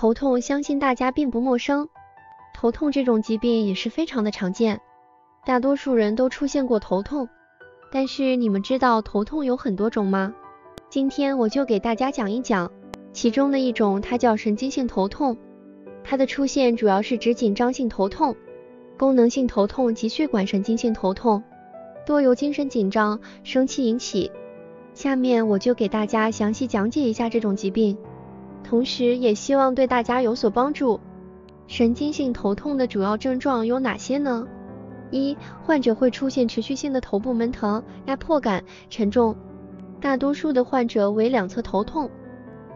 头痛相信大家并不陌生，头痛这种疾病也是非常的常见，大多数人都出现过头痛。但是你们知道头痛有很多种吗？今天我就给大家讲一讲其中的一种，它叫神经性头痛。它的出现主要是指紧张性头痛、功能性头痛及血管神经性头痛，多由精神紧张、生气引起。下面我就给大家详细讲解一下这种疾病。同时，也希望对大家有所帮助。神经性头痛的主要症状有哪些呢？一、患者会出现持续性的头部闷疼、压迫感、沉重，大多数的患者为两侧头痛。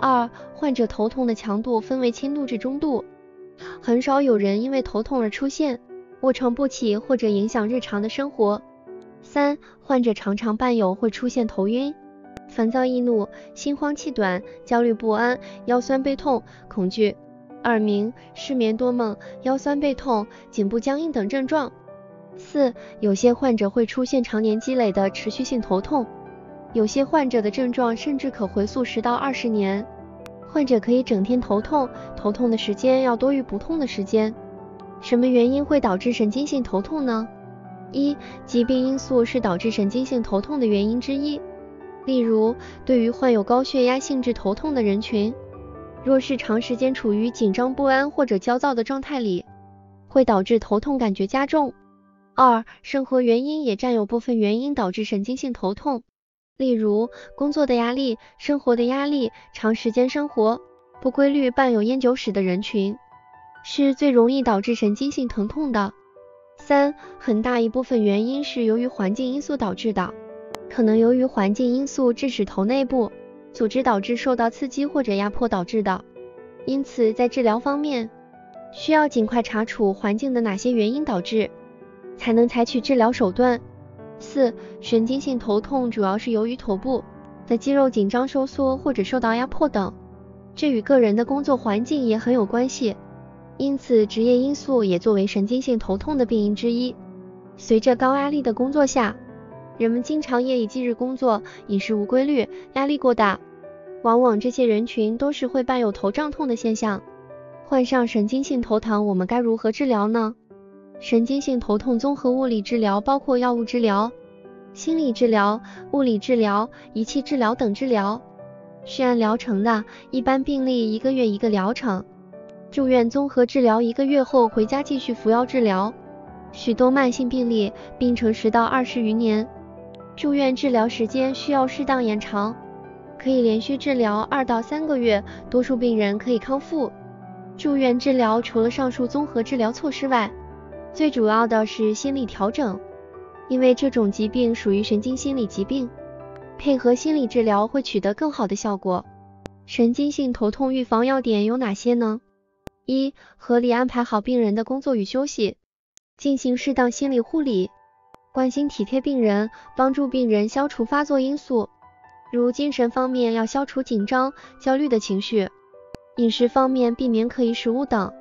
二、患者头痛的强度分为轻度至中度，很少有人因为头痛而出现卧床不起或者影响日常的生活。三、患者常常伴有会出现头晕。烦躁易怒、心慌气短、焦虑不安、腰酸背痛、恐惧、耳鸣、失眠多梦、腰酸背痛、颈部僵硬等症状。四、有些患者会出现常年积累的持续性头痛，有些患者的症状甚至可回溯十到二十年。患者可以整天头痛，头痛的时间要多于不痛的时间。什么原因会导致神经性头痛呢？一、疾病因素是导致神经性头痛的原因之一。例如，对于患有高血压性质头痛的人群，若是长时间处于紧张不安或者焦躁的状态里，会导致头痛感觉加重。二、生活原因也占有部分原因导致神经性头痛，例如工作的压力、生活的压力、长时间生活不规律、伴有烟酒史的人群，是最容易导致神经性疼痛的。三、很大一部分原因是由于环境因素导致的。可能由于环境因素致使头内部组织导致受到刺激或者压迫导致的，因此在治疗方面需要尽快查处环境的哪些原因导致，才能采取治疗手段。四、神经性头痛主要是由于头部的肌肉紧张收缩或者受到压迫等，这与个人的工作环境也很有关系，因此职业因素也作为神经性头痛的病因之一。随着高压力的工作下。人们经常夜以继日工作，饮食无规律，压力过大，往往这些人群都是会伴有头胀痛的现象。患上神经性头疼，我们该如何治疗呢？神经性头痛综合物理治疗包括药物治疗、心理治疗、物理治疗、仪器治疗等治疗，是按疗程的，一般病例一个月一个疗程，住院综合治疗一个月后回家继续服药治疗。许多慢性病例病程十到二十余年。住院治疗时间需要适当延长，可以连续治疗二到三个月，多数病人可以康复。住院治疗除了上述综合治疗措施外，最主要的是心理调整，因为这种疾病属于神经心理疾病，配合心理治疗会取得更好的效果。神经性头痛预防要点有哪些呢？一、合理安排好病人的工作与休息，进行适当心理护理。关心体贴病人，帮助病人消除发作因素，如精神方面要消除紧张、焦虑的情绪，饮食方面避免可疑食物等。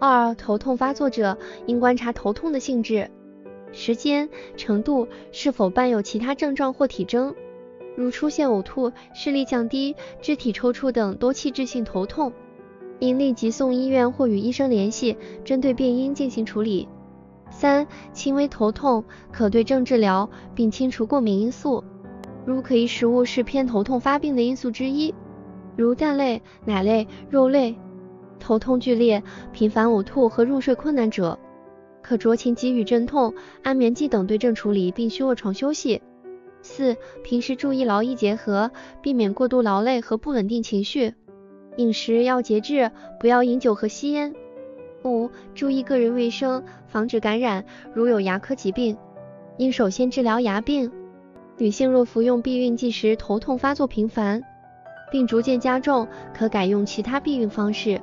二、头痛发作者应观察头痛的性质、时间、程度，是否伴有其他症状或体征，如出现呕吐、视力降低、肢体抽搐等多器质性头痛，应立即送医院或与医生联系，针对病因进行处理。三、轻微头痛可对症治疗，并清除过敏因素，如可疑食物是偏头痛发病的因素之一，如蛋类、奶类、肉类。头痛剧烈、频繁呕吐和入睡困难者，可酌情给予镇痛、安眠剂等对症处理，并需卧床休息。四、平时注意劳逸结合，避免过度劳累和不稳定情绪。饮食要节制，不要饮酒和吸烟。五、注意个人卫生，防止感染。如有牙科疾病，应首先治疗牙病。女性若服用避孕剂时头痛发作频繁，并逐渐加重，可改用其他避孕方式。